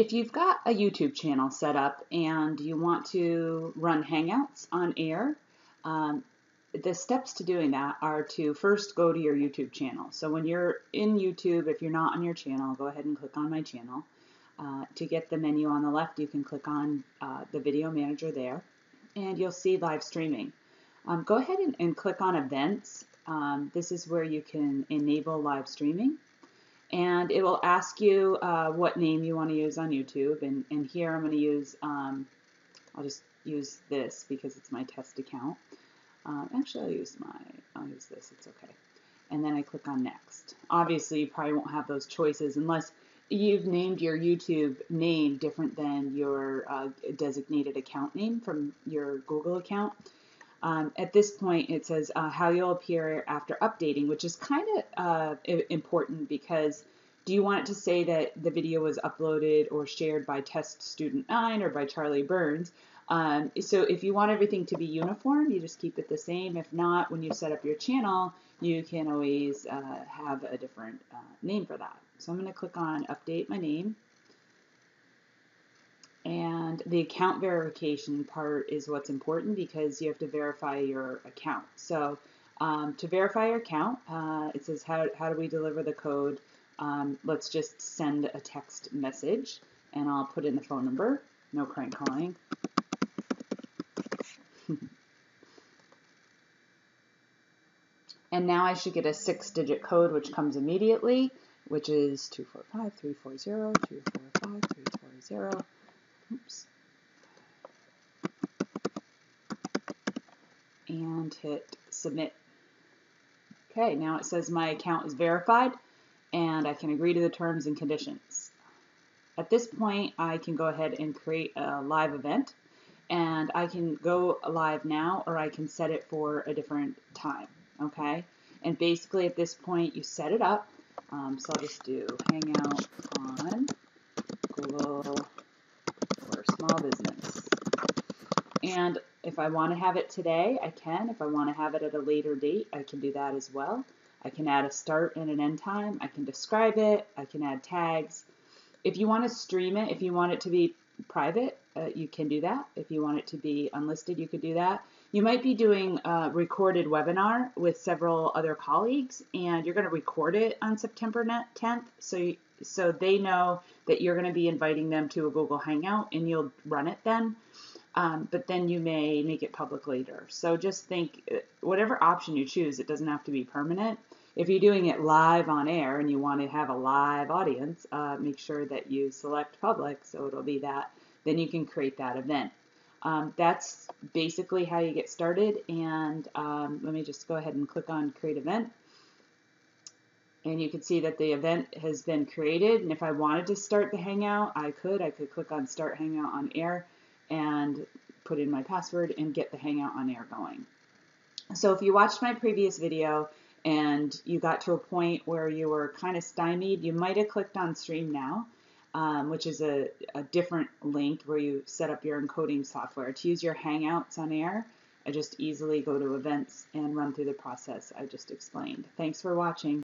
if you've got a YouTube channel set up and you want to run Hangouts on air, um, the steps to doing that are to first go to your YouTube channel. So when you're in YouTube, if you're not on your channel, go ahead and click on my channel. Uh, to get the menu on the left, you can click on uh, the video manager there, and you'll see live streaming. Um, go ahead and, and, click on events. Um, this is where you can enable live streaming. And it will ask you uh, what name you want to use on YouTube. And, and here I'm going to use, um, I'll just use this because it's my test account. Um, actually, I'll use my, I'll use this, it's okay. And then I click on next. Obviously, you probably won't have those choices unless you've named your YouTube name different than your uh, designated account name from your Google account. Um, at this point, it says uh, how you'll appear after updating, which is kind of uh, important because do you want it to say that the video was uploaded or shared by Test Student 9 or by Charlie Burns? Um, so if you want everything to be uniform, you just keep it the same. If not, when you set up your channel, you can always uh, have a different uh, name for that. So I'm going to click on Update My Name. The account verification part is what's important because you have to verify your account. So um, to verify your account, uh, it says how, how do we deliver the code? Um, let's just send a text message and I'll put in the phone number. No crank calling. and now I should get a six digit code which comes immediately, which is 245 340 245 340. Oops. And hit submit. Okay, now it says my account is verified and I can agree to the terms and conditions. At this point, I can go ahead and create a live event and I can go live now or I can set it for a different time, okay? And basically at this point, you set it up. Um, so I'll just do Hangout on Google small business. And if I want to have it today, I can. If I want to have it at a later date, I can do that as well. I can add a start and an end time. I can describe it. I can add tags. If you want to stream it, if you want it to be private, uh, you can do that. If you want it to be unlisted, you could do that. You might be doing a recorded webinar with several other colleagues, and you're going to record it on September 10th, so so they know that you're going to be inviting them to a Google Hangout, and you'll run it then. Um, but then you may make it public later. So just think, uh, whatever option you choose, it doesn't have to be permanent. If you're doing it live on air and you want to have a live audience, uh, make sure that you select public, so it'll be that. Then you can create that event. Um, that's basically how you get started. And um, let me just go ahead and click on Create Event. And you can see that the event has been created. And if I wanted to start the Hangout, I could. I could click on Start Hangout on Air and put in my password and get the Hangout on Air going. So if you watched my previous video and you got to a point where you were kind of stymied, you might have clicked on Stream Now um, which is a, a different link where you set up your encoding software. To use your Hangouts on air, I just easily go to events and run through the process I just explained. Thanks for watching.